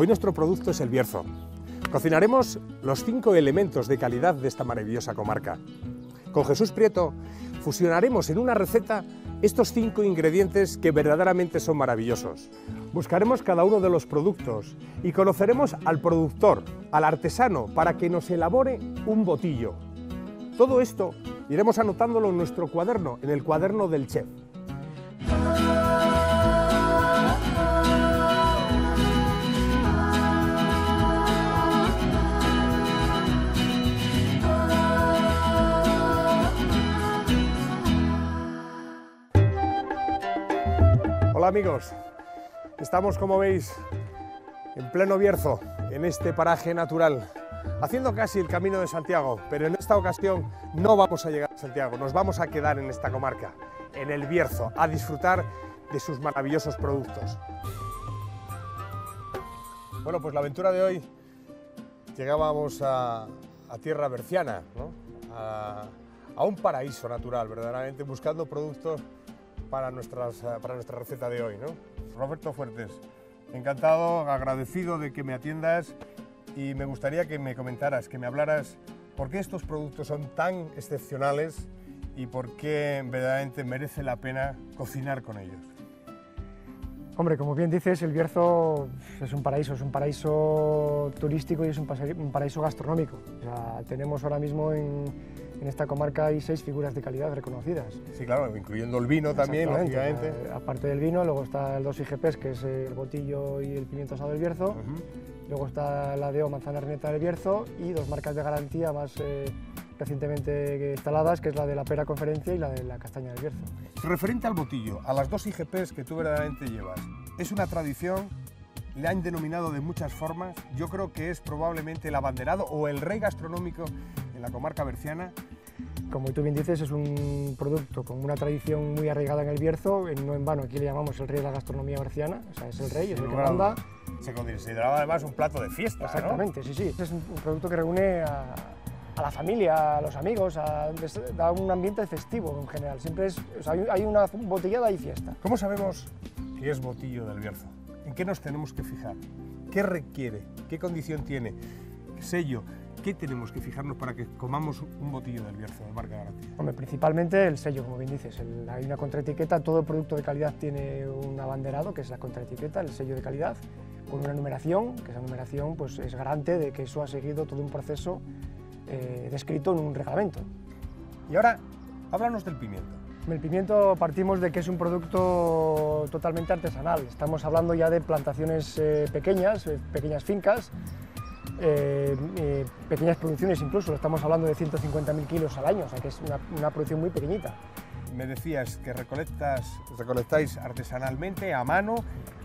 Hoy nuestro producto es el Bierzo. Cocinaremos los cinco elementos de calidad de esta maravillosa comarca. Con Jesús Prieto fusionaremos en una receta estos cinco ingredientes que verdaderamente son maravillosos. Buscaremos cada uno de los productos y conoceremos al productor, al artesano, para que nos elabore un botillo. Todo esto iremos anotándolo en nuestro cuaderno, en el cuaderno del chef. Amigos, estamos como veis en pleno Bierzo, en este paraje natural, haciendo casi el camino de Santiago, pero en esta ocasión no vamos a llegar a Santiago, nos vamos a quedar en esta comarca, en el Bierzo, a disfrutar de sus maravillosos productos. Bueno, pues la aventura de hoy llegábamos a, tierra berciana, a un paraíso natural, verdaderamente, buscando productos para, nuestras, eh, para nuestra receta de hoy. ¿no? Roberto Fuertes, encantado, agradecido de que me atiendas y me gustaría que me comentaras, que me hablaras por qué estos productos son tan excepcionales y por qué verdaderamente merece la pena cocinar con ellos. Hombre, como bien dices, el Bierzo es un paraíso, es un paraíso turístico y es un paraíso gastronómico. O sea, tenemos ahora mismo en, en esta comarca hay seis figuras de calidad reconocidas. Sí, claro, incluyendo el vino también, lógicamente. Aparte del vino, luego está el dos IGPs, que es el botillo y el pimiento asado del Bierzo. Ujú. Luego está la DO Manzana Reneta del Bierzo y dos marcas de garantía más eh, recientemente instaladas, que es la de la pera conferencia y la de la castaña del Bierzo. Referente al botillo, a las dos IGPs que tú verdaderamente llevas, es una tradición, le han denominado de muchas formas, yo creo que es probablemente el abanderado o el rey gastronómico en la comarca berciana. Como tú bien dices, es un producto con una tradición muy arraigada en el Bierzo, no en vano, aquí le llamamos el rey de la gastronomía berciana, o sea, es el rey, es el que manda. Se consideraba además un plato de fiesta, ¿no? Exactamente, sí, sí. Es un producto que reúne a la familia, a los amigos, a- da un ambiente festivo en general. Siempre es, o sea, hay, hay una botellada y fiesta. ¿Cómo sabemos que es botillo del Bierzo? ¿En qué nos tenemos que fijar? ¿Qué requiere? ¿Qué condición tiene? ¿Qué sello? ¿Qué tenemos que fijarnos para que comamos un botillo del Bierzo de marca garantía? Hombre, principalmente el sello, como bien dices. el- hay una contraetiqueta, todo producto de calidad tiene un abanderado, que es la contraetiqueta, el sello de calidad, con una numeración, que esa numeración pues, es garante de que eso ha seguido todo un proceso eh, descrito en un reglamento. Y ahora, háblanos del pimiento. El pimiento partimos de que es un producto totalmente artesanal. Estamos hablando ya de plantaciones eh, pequeñas, eh, pequeñas fincas, eh, eh, pequeñas producciones incluso. Estamos hablando de 150.000 kilos al año, o sea que es una, una producción muy pequeñita. Me decías que recolectas, recolectáis artesanalmente, a mano,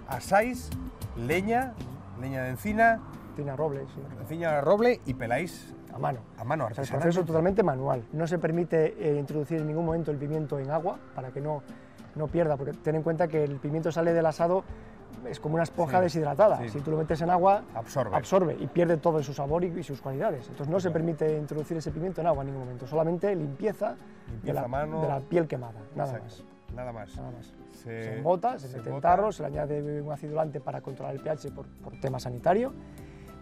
asáis leña, leña de encina, Tiene robles, sí, encina roble y peláis a mano. a mano O sea, el artesanal. proceso totalmente manual. No se permite eh, introducir en ningún momento el pimiento en agua para que no, no pierda, porque ten en cuenta que el pimiento sale del asado, es como una esponja Sí, deshidratada. sí. Si tú lo metes en agua, Absorbe. absorbe y pierde todo su sabor y, y sus cualidades. Entonces no se permite introducir ese pimiento en agua en ningún momento, solamente limpieza, de, la, mano. de la piel quemada, nada más. Nada más. Nada más. Se, Se embota, se, se mete en tarro, se le añade un acidulante para controlar el pH por, por tema sanitario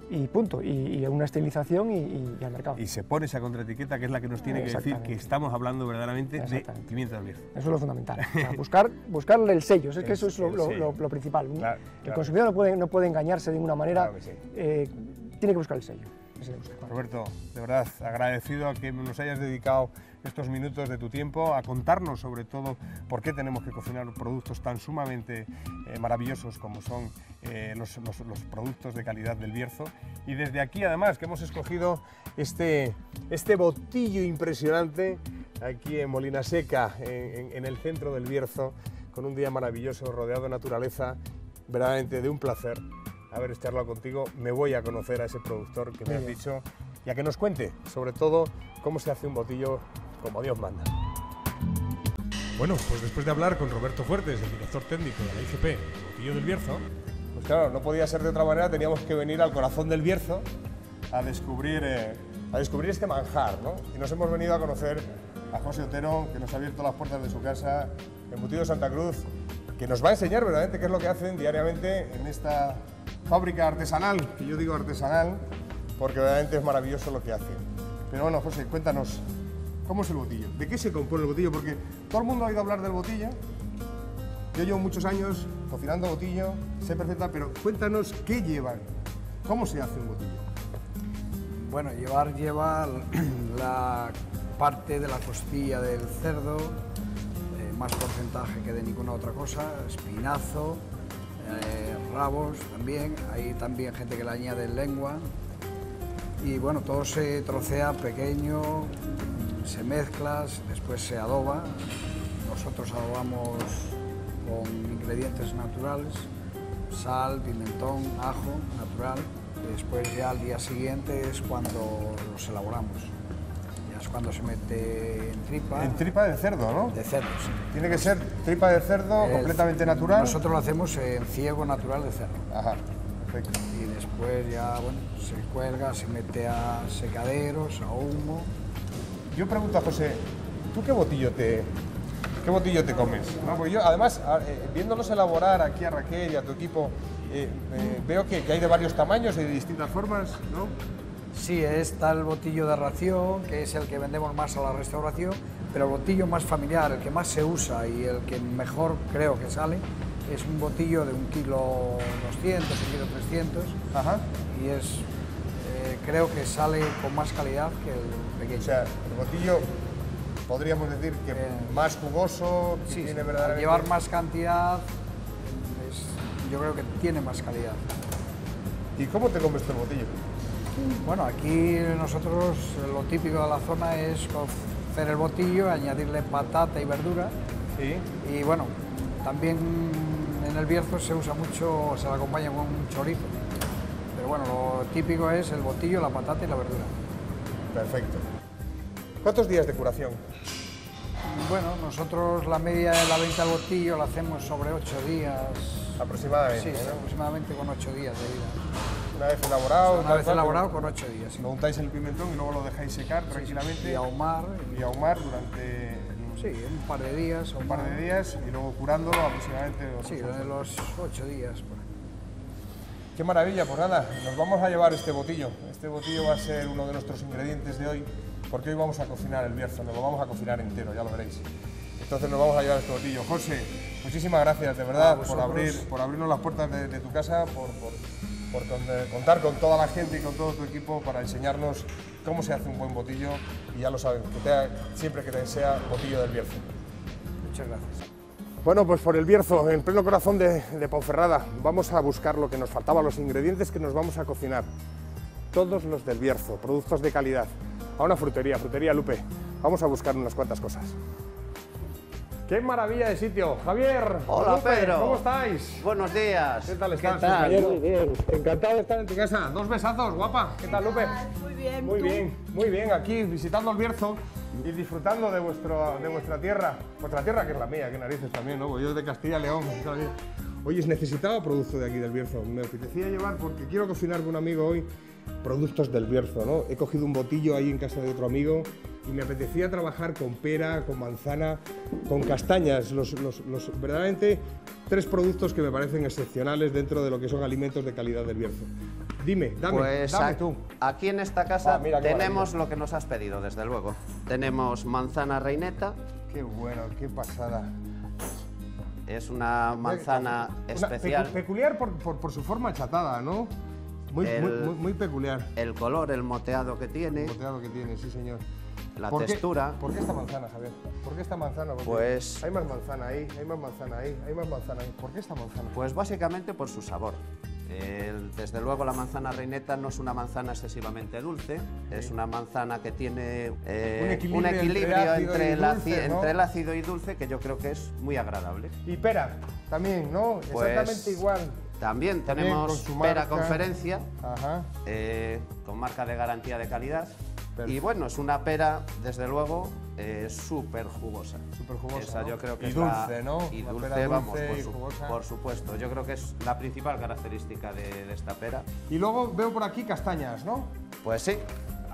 y punto. Y, y una esterilización y, y- y al mercado. Y se pone esa contraetiqueta que es la que nos tiene que decir que estamos hablando verdaderamente de del Bierzo. Eso es lo fundamental. O sea, buscar, buscarle el sello, es que El- eso es lo, el lo- sello. lo- lo principal. Claro, el claro. consumidor no puede, no puede engañarse de ninguna manera, Claro que sí. eh, tiene que buscar el sello. Roberto, de verdad agradecido a que nos hayas dedicado estos minutos de tu tiempo a contarnos sobre todo por qué tenemos que cocinar productos tan sumamente eh, maravillosos como son eh, los, los- los productos de calidad del Bierzo. Y desde aquí además que hemos escogido este, este botillo impresionante aquí en Molina Seca, en, en- en el centro del Bierzo, con un día maravilloso rodeado de naturaleza, verdaderamente de un placer haber charlado contigo. Me voy a conocer a ese productor que me has dicho y a que nos cuente, sobre todo, cómo se hace un botillo como Dios manda. Bueno, pues después de hablar con Roberto Fuertes, el director técnico de la IGP, el Botillo del Bierzo, pues claro, no podía ser de otra manera, teníamos que venir al corazón del Bierzo a descubrir, eh, a descubrir este manjar, ¿no? Y nos hemos venido a conocer a José Otero, que nos ha abierto las puertas de su casa, Embutido Santa Cruz, que nos va a enseñar verdaderamente qué es lo que hacen diariamente en esta fábrica artesanal, que yo digo artesanal, porque realmente es maravilloso lo que hacen. Pero bueno, José, cuéntanos, ¿cómo es el botillo? ¿De qué se compone el botillo? Porque todo el mundo ha oído hablar del botillo. Yo llevo muchos años cocinando botillo, sé perfecta, pero cuéntanos qué llevan, cómo se hace un botillo. Bueno, llevar lleva la parte de la costilla del cerdo, eh, más porcentaje que de ninguna otra cosa, espinazo, eh, rabos también, hay también gente que le añade lengua y bueno, todo se trocea pequeño, se mezcla, después se adoba, nosotros adobamos con ingredientes naturales, sal, pimentón, ajo natural, después ya al día siguiente es cuando los elaboramos cuando se mete en tripa. En tripa de cerdo, ¿no? De cerdo, sí. Tiene que ser tripa de cerdo completamente natural. Nosotros lo hacemos en ciego natural de cerdo. Ajá, perfecto. Y después ya, bueno, se cuelga, se mete a secaderos, a humo. Yo pregunto a José, ¿tú qué botillo te, qué botillo te comes? Pues yo, además, eh, viéndolos elaborar aquí a Raquel y a tu equipo, eh, eh, veo que, que, hay de varios tamaños y de distintas formas, ¿no? Sí, está el botillo de ración, que es el que vendemos más a la restauración, pero el botillo más familiar, el que más se usa y el que mejor creo que sale, es un botillo de un kilo 200, un kilo 300, Ajá. y es, eh, creo que sale con más calidad que el. O sea, el botillo podríamos decir que eh, más jugoso, sí, tiene verdaderamente... llevar más cantidad, yo creo que tiene más calidad. ¿Y cómo te comes este botillo? Bueno, aquí nosotros lo típico de la zona es cocer el botillo, añadirle patata y verdura. Sí. Y bueno, también en el Bierzo se usa mucho, se la acompaña con un chorizo. Pero bueno, lo típico es el botillo, la patata y la verdura. Perfecto. ¿Cuántos días de curación? Bueno, nosotros la media de la venta del botillo la hacemos sobre ocho días. Aproximadamente. Sí, aproximadamente con ocho días de vida. Una vez elaborado. Una vez elaborado con ocho días. Lo untáis el pimentón y luego lo dejáis secar tranquilamente. Y ahumar. Y ahumar durante. Sí, un par de días. Un par de días y luego curándolo aproximadamente. Sí, de los ocho días. Qué maravilla, pues nada, nos vamos a llevar este botillo. Este botillo va a ser uno de nuestros ingredientes de hoy, porque hoy vamos a cocinar el bierzo, nos lo vamos a cocinar entero, ya lo veréis. Entonces nos vamos a llevar este botillo. José, muchísimas gracias de verdad por, abrir, por abrirnos las puertas de, tu casa, por por contar con toda la gente y con todo tu equipo para enseñarnos cómo se hace un buen botillo y ya lo saben, que siempre que te sea botillo del Bierzo. Muchas gracias. Bueno, pues por el Bierzo, en pleno corazón de, de Ponferrada, vamos a buscar lo que nos faltaba, los ingredientes que nos vamos a cocinar. Todos los del Bierzo, productos de calidad. A una frutería, frutería Lupe. Vamos a buscar unas cuantas cosas. ¡Qué maravilla de sitio! Javier, Hola Pedro. ¿cómo estáis? Buenos días. ¿Qué tal estás? ¿Qué tal? Muy bien. Encantado de estar en tu casa. Dos besazos, guapa. ¿Qué tal, Lupe? Muy bien. Muy bien, muy bien. Aquí visitando el Bierzo y disfrutando de, vuestro, de vuestra tierra. Vuestra tierra que es la mía, que narices también, ¿no? Yo de Castilla León. Oye, necesitaba producto de aquí del Bierzo. Me apetecía llevar porque quiero cocinar con un amigo hoy productos del Bierzo, ¿no? He cogido un botillo ahí en casa de otro amigo y me apetecía trabajar con pera, con manzana, con castañas, los, verdaderamente tres productos que me parecen excepcionales dentro de lo que son alimentos de calidad del Bierzo. Dime, dame, pues dame tú. Aquí en esta casa ah, tenemos lo que nos has pedido, desde luego. Tenemos manzana reineta. Qué bueno, qué pasada. Es una manzana especial. peculiar por, por, su forma achatada, ¿no? Muy, muy, muy, peculiar. El color, el moteado que tiene. El moteado que tiene, sí señor la textura. ¿Por qué esta manzana, Javier? ¿Por qué esta manzana? pues... Hay más manzana ahí, hay más manzana ahí, hay más manzana ahí. ¿Por qué esta manzana? Pues básicamente por su sabor. Desde luego la manzana reineta no es una manzana excesivamente dulce, es una manzana que tiene eh, un equilibrio, entre, el ácido y dulce que yo creo que es muy agradable. Y pera, también, ¿no? Pues Exactamente igual. También tenemos pera conferencia, eh, con marca de garantía de calidad. Y bueno, es una pera, desde luego, eh, súper jugosa. Súper jugosa. Esa yo creo que y es dulce, la, ¿no? Y dulce, vamos, por, supuesto. Yo creo que es la principal característica de, esta pera. Y luego veo por aquí castañas, ¿no? Pues sí,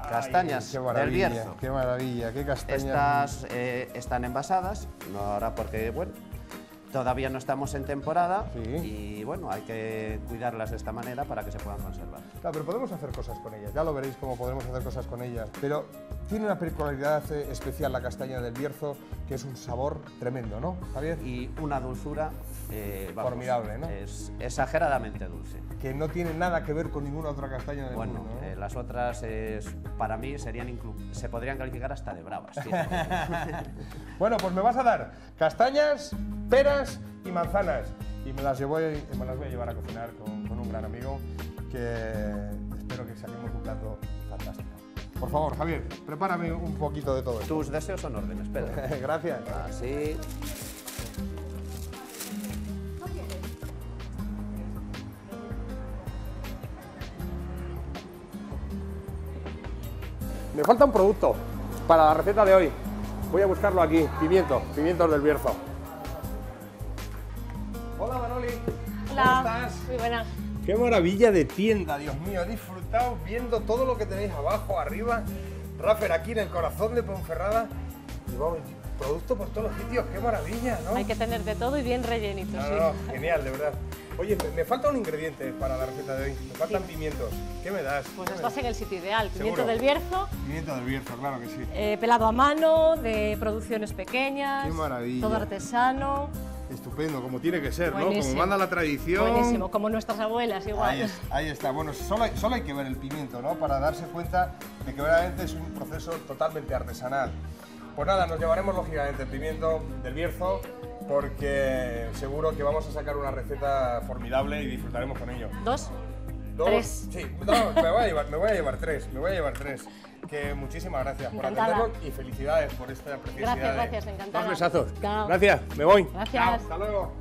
castañas del Bierzo. Qué maravilla, qué castañas. Estas eh, están envasadas, no ahora porque, bueno, Todavía no estamos en temporada y bueno, hay que cuidarlas de esta manera para que se puedan conservar. Claro, pero podemos hacer cosas con ellas, ya lo veréis cómo podremos hacer cosas con ellas. Pero tiene una peculiaridad eh, especial la castaña del Bierzo, que es un sabor tremendo, ¿no, Javier? Y una dulzura eh, formidable, ¿no? Es exageradamente dulce. Que no tiene nada que ver con ninguna otra castaña del bueno, mundo. Eh, las otras, es, para mí, serían se podrían calificar hasta de bravas. bueno, pues me vas a dar castañas, peras y manzanas. Y me las, llevo, me las voy a llevar a cocinar con, con un gran amigo que espero que saquemos un plato. Por favor, Javier, prepárame un poquito de todo esto. Tus deseos son órdenes, Pedro. Gracias. Así. Me falta un producto para la receta de hoy. Voy a buscarlo aquí, pimiento, pimientos del Bierzo. Hola Manoli. Hola. ¿Cómo estás? Muy buena. Qué maravilla de tienda, Dios mío. Disfrutado viendo todo lo que tenéis abajo, arriba. Rafer, aquí en el corazón de Ponferrada. Y vamos, producto por todos los sitios, qué maravilla, ¿no? Hay que tener de todo y bien rellenito, no, No, genial, de verdad. Oye, me falta un ingrediente para la receta de hoy. Me faltan pimientos. ¿Qué me das? Pues estás en el sitio ideal. Pimiento del Bierzo. Pimiento del Bierzo, claro que sí. Eh, pelado a mano, de producciones pequeñas. Qué maravilla. Todo artesano. Estupendo, como tiene que ser, ¿no? Como manda la tradición. Buenísimo, como nuestras abuelas, igual. Ahí, está. Bueno, solo hay, solo hay que ver el pimiento, ¿no? Para darse cuenta de que verdaderamente es un proceso totalmente artesanal. Pues nada, nos llevaremos lógicamente el pimiento del Bierzo porque seguro que vamos a sacar una receta formidable y disfrutaremos con ello. ¿Dos? ¿Dos? ¿Tres? Sí, no, me voy, a llevar, me voy a llevar tres, me voy a llevar tres. Que muchísimas gracias por atendernos y felicidades por esta preciosidad. Gracias, gracias, encantada. Dos besazos. Gracias, me voy. Gracias. hasta luego.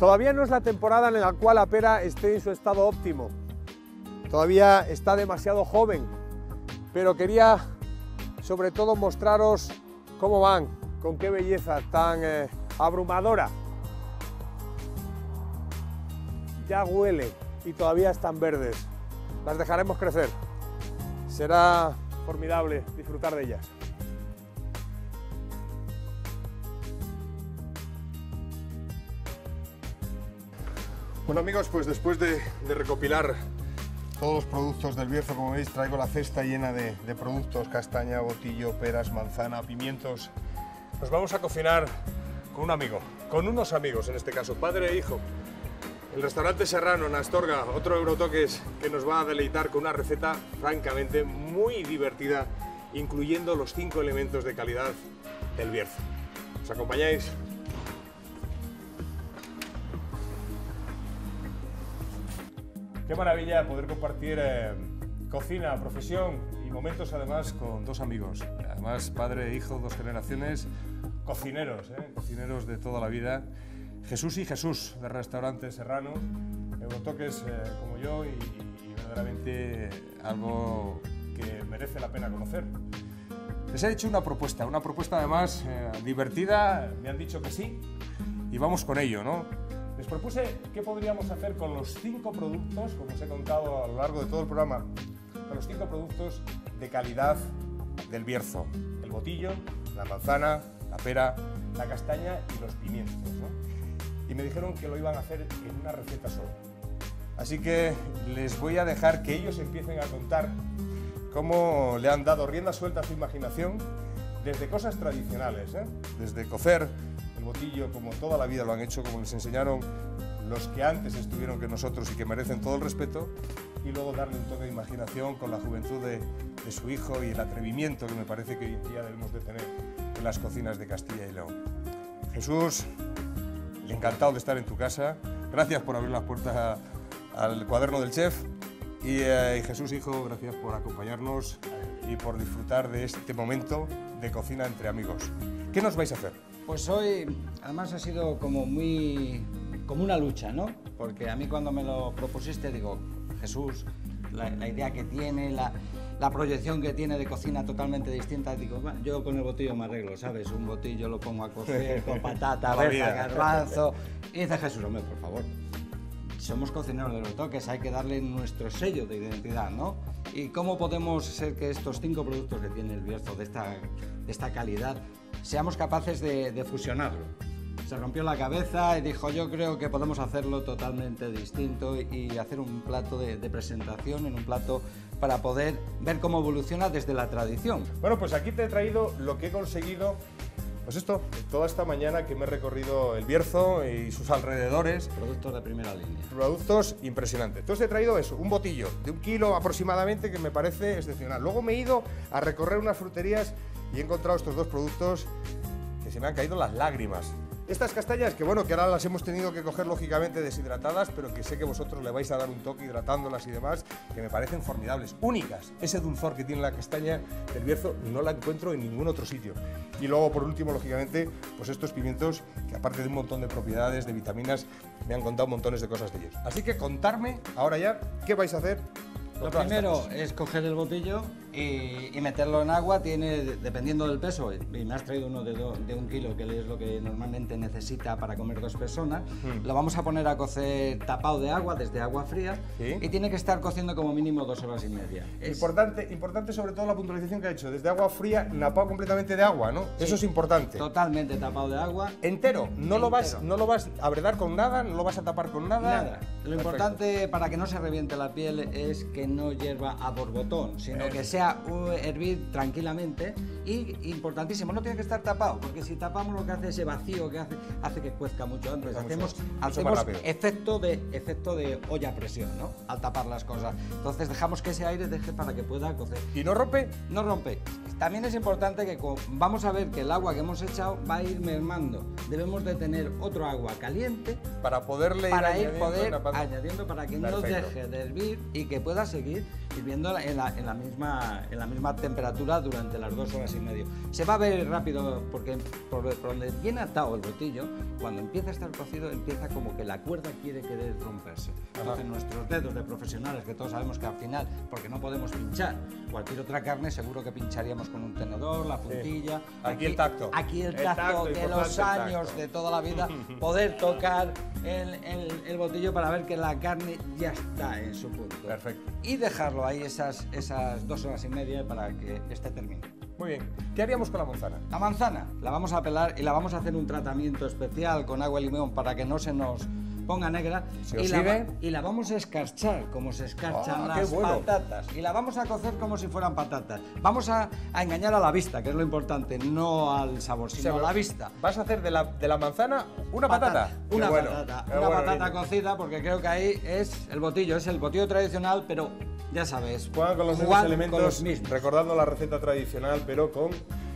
Todavía no es la temporada en la cual la pera esté en su estado óptimo. Todavía está demasiado joven, pero quería sobre todo mostraros cómo van, con qué belleza tan eh, abrumadora. Ya huele y todavía están verdes. Las dejaremos crecer. Será formidable disfrutar de ellas. Bueno amigos, pues después de, de recopilar todos los productos del Bierzo, como veis, traigo la cesta llena de, productos, castaña, botillo, peras, manzana, pimientos. Nos vamos a cocinar con un amigo, con unos amigos en este caso, padre e hijo. El restaurante Serrano en Astorga, otro Eurotoques que nos va a deleitar con una receta francamente muy divertida, incluyendo los cinco elementos de calidad del Bierzo. ¿Os acompañáis? Qué maravilla poder compartir eh, cocina, profesión y momentos además con dos amigos. Además, padre e hijo, dos generaciones, cocineros, eh, cocineros de toda la vida. Jesús y Jesús, de Restaurante Serrano, Eurotoques eh, como yo y, verdaderamente algo que merece la pena conocer. Les he hecho una propuesta, una propuesta además divertida, me han dicho que sí y vamos con ello, ¿no? Les propuse qué podríamos hacer con los cinco productos, como os he contado a lo largo de todo el programa, con los cinco productos de calidad del Bierzo. El botillo, la manzana, la pera, la castaña y los pimientos. Y me dijeron que lo iban a hacer en una receta sola. Así que les voy a dejar que ellos empiecen a contar cómo le han dado rienda suelta a su imaginación desde cosas tradicionales, ¿eh? desde cocer botillo, como toda la vida lo han hecho, como les enseñaron los que antes estuvieron que nosotros y que merecen todo el respeto, y luego darle un toque de imaginación con la juventud de, su hijo y el atrevimiento que me parece que hoy en día debemos de tener en las cocinas de Castilla y León. Jesús, encantado de estar en tu casa. Gracias por abrir las puertas al cuaderno del chef. Y, eh, Jesús, hijo, gracias por acompañarnos y por disfrutar de este momento de cocina entre amigos. ¿Qué nos vais a hacer? Pues hoy, además ha sido como muy, como una lucha, ¿no? Porque a mí cuando me lo propusiste, digo, Jesús, la, idea que tiene, la, proyección que tiene de cocina totalmente distinta, digo, yo con el botillo me arreglo, ¿sabes? Un botillo lo pongo a cocer con patata, berza, garbanzo. Y dice Jesús, hombre, por favor, somos cocineros de los toques, hay que darle nuestro sello de identidad, ¿no? ¿Y cómo podemos ser que estos cinco productos que tiene el Bierzo de esta esta calidad, seamos capaces de, fusionarlo. Se rompió la cabeza y dijo, yo creo que podemos hacerlo totalmente distinto y hacer un plato de, de presentación, en un plato para poder ver cómo evoluciona desde la tradición. Bueno, pues aquí te he traído lo que he conseguido pues esto, toda esta mañana que me he recorrido el Bierzo y sus alrededores. Productos de primera línea. Productos impresionantes. Entonces he traído eso, un botillo de un kilo aproximadamente que me parece excepcional. Luego me he ido a recorrer unas fruterías y he encontrado estos dos productos que se me han caído las lágrimas. Estas castañas, que bueno, que ahora las hemos tenido que coger lógicamente deshidratadas, pero que sé que vosotros le vais a dar un toque hidratándolas y demás, que me parecen formidables, únicas. Ese dulzor que tiene la castaña del Bierzo no la encuentro en ningún otro sitio. Y luego, por último, lógicamente, pues estos pimientos, que aparte de un montón de propiedades, de vitaminas, me han contado montones de cosas de ellos. Así que contarme ahora ya qué vais a hacer lo primero es coger el botillo y, meterlo en agua, tiene, dependiendo del peso, y me has traído uno de, de, un kilo, que es lo que normalmente necesita para comer dos personas, hmm. lo vamos a poner a cocer tapado de agua, desde agua fría, y tiene que estar cociendo como mínimo dos horas y media. Importante, importante sobre todo la puntualización que ha hecho, desde agua fría, napado completamente de agua, ¿no? Eso es importante. Totalmente tapado de agua. Entero, no, Lo, vas, no lo vas a bredar con nada, no lo vas a tapar con nada. Nada. Lo importante para que no se reviente la piel es que no hierva a borbotón, sino que sea hervir tranquilamente y importantísimo, no tiene que estar tapado, porque si tapamos lo que hace ese vacío que hace, hace que cuezca mucho antes. hacemos hacemos efecto, de, efecto de olla a presión, ¿no? Al tapar las cosas. Entonces dejamos que ese aire deje para que pueda cocer. ¿Y no rompe? No rompe. También es importante que vamos a ver que el agua que hemos echado va a ir mermando. Debemos de tener otro agua caliente para poderle para ir, poder añadiendo para que no deje de hervir y que pueda seguir hirviendo en la, en la, misma, en la misma temperatura durante las dos horas y medio. Se va a ver rápido porque por, donde viene atado el botillo, cuando empieza a estar cocido, empieza como que la cuerda quiere querer romperse. Entonces nuestros dedos de profesionales, que todos sabemos que al final, porque no podemos pinchar cualquier otra carne, seguro que pincharíamos con un tenedor, la puntilla. Aquí, el tacto. Aquí el tacto, de los años de toda la vida, poder tocar el, el botillo para ver que la carne ya está en su punto. Perfecto. Y dejarlo ahí esas, esas dos horas y media para que este termine. Muy bien. ¿Qué haríamos con la manzana? La manzana la vamos a pelar y la vamos a hacer un tratamiento especial con agua y limón para que no se nos ponga negra y, la, y, la, vamos a escarchar como se escarchan ah, las patatas y la vamos a cocer como si fueran patatas. Vamos a, engañar a la vista, que es lo importante, no al sabor, sino a la vista. ¿Vas a hacer de la, de la manzana una patata? Una patata, una patata cocida porque creo que ahí es el botillo, es el botillo tradicional, pero ya sabes. Juegan con los mismos elementos, recordando la receta tradicional, pero con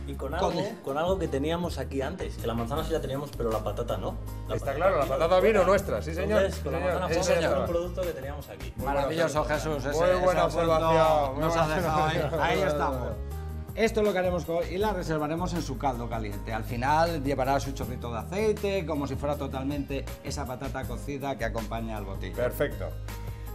y con algo, con algo que teníamos aquí antes, que la manzana sí la teníamos, pero la patata no. Está claro, la patata vino nuestra, sí señor. Entonces, con la manzana sí, señor. un producto que teníamos aquí. Maravilloso Jesús, ese, Muy buena observación. Nos ha dejado ahí, ahí estamos. Esto es lo que haremos y la reservaremos en su caldo caliente. Al final llevará su chorrito de aceite, como si fuera totalmente esa patata cocida que acompaña al botillo. Perfecto.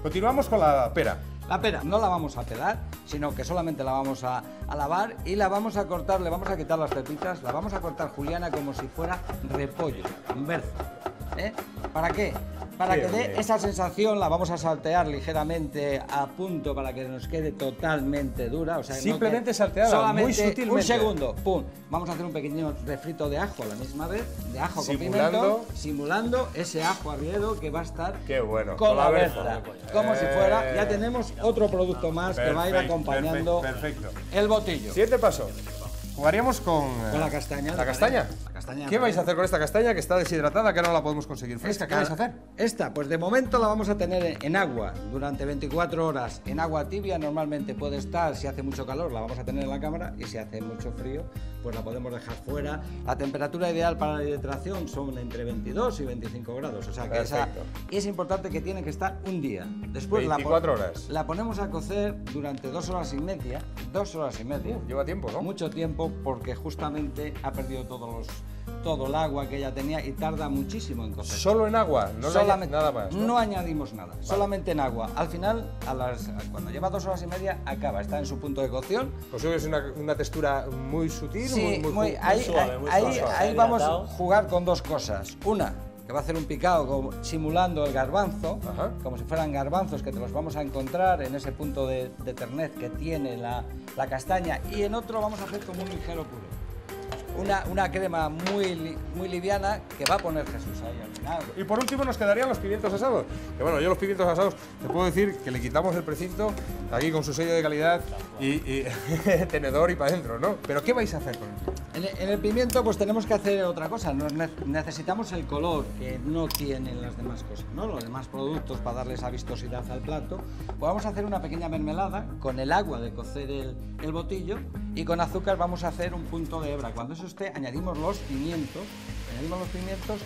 Continuamos con la pera. La pera no la vamos a pelar, sino que solamente la vamos a, lavar y la vamos a cortar, le vamos a quitar las pepitas, la vamos a cortar juliana como si fuera repollo, un berzo. ¿eh? ¿Para qué? Para que dé esa sensación la vamos a saltear ligeramente a punto para que nos quede totalmente dura. O sea, Simplemente salteada, muy sutilmente. Un segundo, pum. Vamos a hacer un pequeño refrito de ajo a la misma vez, de ajo con pimiento, simulando ese ajo arriedo que va a estar Qué bueno. con, la berza. Como si fuera, ya tenemos otro producto más que va a ir acompañando el botillo. Siguiente paso. Jugaríamos con, con la castaña. ¿La castaña? ¿Qué vais a hacer con esta castaña que está deshidratada, que no la podemos conseguir fresca? ¿Qué vais a hacer? Esta, pues de momento la vamos a tener en agua durante 24 horas. En agua tibia normalmente puede estar, si hace mucho calor la vamos a tener en la cámara y si hace mucho frío pues la podemos dejar fuera. La temperatura ideal para la hidratación son entre 22 y 25 grados, o sea que esa, es importante que tiene que estar un día. Después 24 horas. La ponemos a cocer durante dos horas y media, dos horas y media. lleva tiempo, ¿no? Mucho tiempo porque justamente ha perdido todos los todo el agua que ella tenía y tarda muchísimo en cocer. ¿Solo en agua? No solamente, nada más. ¿no? añadimos nada, solamente en agua. Al final, a las, cuando lleva dos horas y media, acaba, está en su punto de cocción. Pues es una, textura muy sutil, sí, muy, ahí, ahí, vamos a jugar con dos cosas. Una, que va a hacer un picado simulando el garbanzo, como si fueran garbanzos que te los vamos a encontrar en ese punto de, de ternez que tiene la, la castaña. Y en otro vamos a hacer como un ligero puré. Una, una crema muy, muy liviana que va a poner Jesús ahí al final. Y por último nos quedarían los pimientos asados. Que bueno, yo los pimientos asados te puedo decir que le quitamos el precinto aquí con su sello de calidad y, tenedor y para adentro, ¿no? Pero ¿qué vais a hacer con el pimiento? En, el pimiento pues tenemos que hacer otra cosa. necesitamos el color que no tienen las demás cosas, ¿no? Los demás productos para darle esa vistosidad al plato. Pues vamos a hacer una pequeña mermelada con el agua de cocer el, el botillo y con azúcar vamos a hacer un punto de hebra. Cuando eso esté, añadimos los pimientos, añadimos los pimientos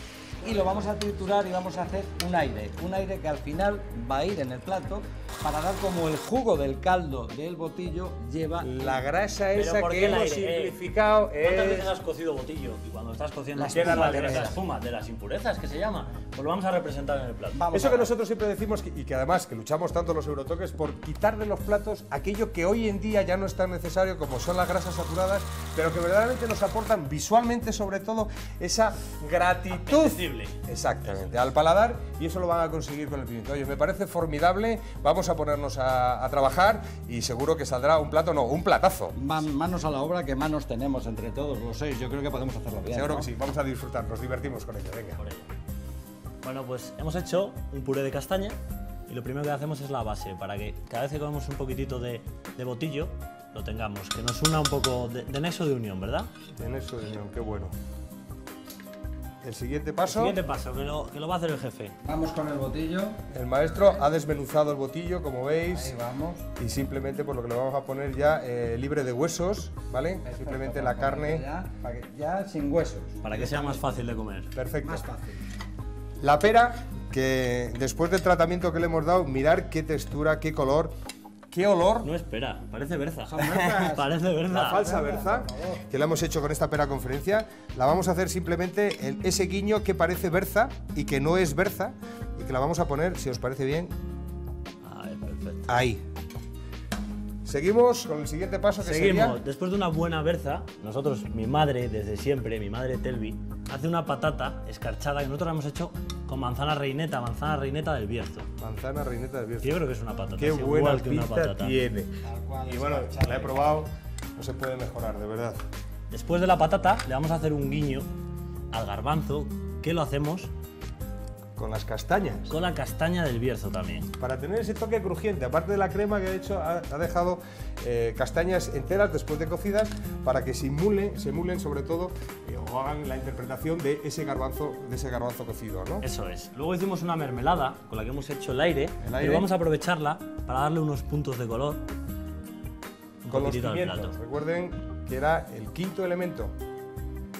y lo vamos a triturar y vamos a hacer un aire, un aire que al final va a ir en el plato para dar como el jugo del caldo del botillo lleva la grasa esa que hemos simplificado. ¿Cuántas veces has cocido botillo? Y cuando estás cociendo la espuma, de la espuma, de las impurezas que se llama, pues lo vamos a representar en el plato. Eso que nosotros siempre decimos y que además que luchamos tanto los eurotoques por quitar de los platos aquello que hoy en día ya no es tan necesario como son las grasas saturadas, pero que verdaderamente nos aportan visualmente sobre todo esa gratitud. Exactamente, al paladar y eso lo van a conseguir con el pimiento. Oye, me parece formidable, vamos a ponernos a, trabajar y seguro que saldrá un plato, no, un platazo. manos a la obra, que manos tenemos entre todos los seis, yo creo que podemos hacerlo bien. Seguro que sí, vamos a disfrutar, nos divertimos con ello, venga. Bueno, pues hemos hecho un puré de castaña y lo primero que hacemos es la base, para que cada vez que comemos un poquitito de, botillo, lo tengamos, que nos una un poco de, de nexo de unión, ¿verdad? De nexo de unión, qué bueno. El siguiente paso. El siguiente paso, que lo, que lo, va a hacer el jefe. Vamos con el botillo. El maestro ha desmenuzado el botillo, como veis. Ahí vamos. Y simplemente por lo que le vamos a poner ya eh, libre de huesos, ¿vale? simplemente la carne. Ya, ya, sin huesos. Para que sea más fácil de comer. Perfecto. Más fácil. La pera, que después del tratamiento que le hemos dado, mirar qué textura, qué color ¿Qué olor? No espera, parece berza. parece berza. La falsa berza, que la hemos hecho con esta pera conferencia, la vamos a hacer simplemente en ese guiño que parece berza y que no es berza, y que la vamos a poner, si os parece bien, ahí. Seguimos con el siguiente paso que Seguimos. Después de una buena berza, nosotros, mi madre, desde siempre, mi madre Telvi, hace una patata escarchada que nosotros la hemos hecho con manzana reineta, manzana reineta del Bierzo. Manzana reineta del Bierzo. Yo creo que es una patata. Qué buena que una patata. tiene. Y bueno, la he probado, no se puede mejorar, de verdad. Después de la patata, le vamos a hacer un guiño al garbanzo, que lo hacemos con las castañas. Con la castaña del Bierzo también. Para tener ese toque crujiente, aparte de la crema que ha hecho, ha, dejado eh, castañas enteras después de cocidas para que simulen, simulen sobre todo eh, o hagan la interpretación de ese garbanzo, de ese garbanzo cocido, ¿no? Eso es. Luego hicimos una mermelada con la que hemos hecho el aire, y vamos a aprovecharla para darle unos puntos de color. con los pimientos. Recuerden que era el quinto elemento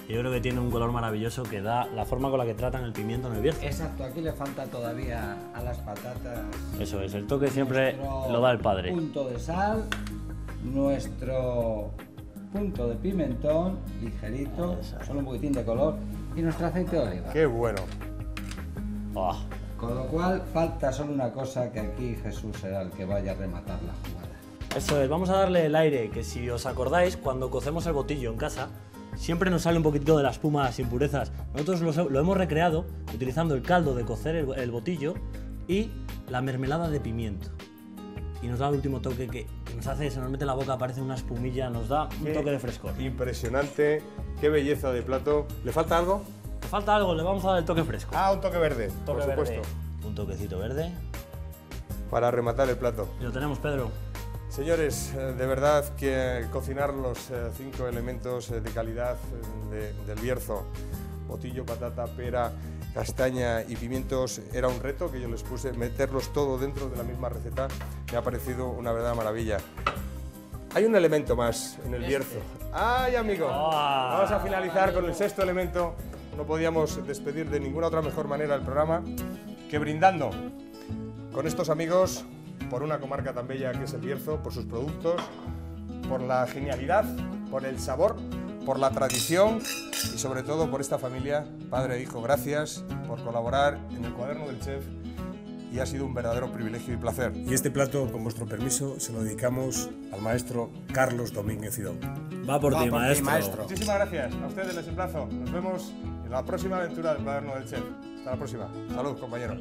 yo creo que tiene un color maravilloso que da la forma con la que tratan el pimiento en el Bierzo. Exacto, aquí le falta todavía a las patatas. Eso es, el toque siempre lo da el padre. Punto de sal, nuestro punto de pimentón, ligerito, solo un poquitín de color, y nuestro aceite de oliva. ¡Qué bueno! Ah. Con lo cual falta solo una cosa que aquí Jesús será el que vaya a rematar la jugada. Eso es, vamos a darle el aire, que si os acordáis, cuando cocemos el botillo en casa, siempre nos sale un poquitito de la espuma, las impurezas. Nosotros lo, hemos recreado utilizando el caldo de cocer el, botillo y la mermelada de pimiento. Y nos da el último toque que, nos hace, se nos mete en la boca, parece una espumilla, nos da un toque de frescor. Impresionante, qué belleza de plato. ¿Le falta algo? Le falta algo, le vamos a dar el toque fresco. Ah, un toque verde, por supuesto. Un toquecito verde. Para rematar el plato. Y lo tenemos, Pedro. Señores, eh, de verdad que cocinar los eh, cinco elementos eh, de calidad del Bierzo, botillo, patata, pera, castaña y pimientos, era un reto que yo les puse, meterlos todo dentro de la misma receta, me ha parecido una verdadera maravilla. Hay un elemento más en el este. Bierzo. ¡Ay, amigo! Ah. Vamos a finalizar con el sexto elemento. No podíamos despedir de ninguna otra mejor manera el programa que brindando con estos amigos por una comarca tan bella que es el Bierzo, por sus productos, por la genialidad, por el sabor, por la tradición y sobre todo por esta familia, padre e hijo. Gracias por colaborar en el cuaderno del chef y ha sido un verdadero privilegio y placer. Y este plato, con vuestro permiso, se lo dedicamos al maestro Carlos Domínguez Idón. Va por, ti, maestro. Muchísimas gracias. A ustedes les emplazo. Nos vemos en la próxima aventura del cuaderno del chef. Hasta la próxima. Salud, compañero.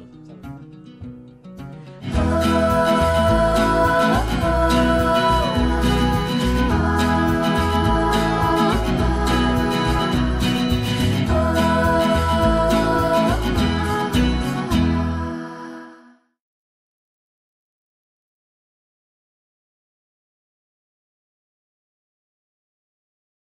Salud.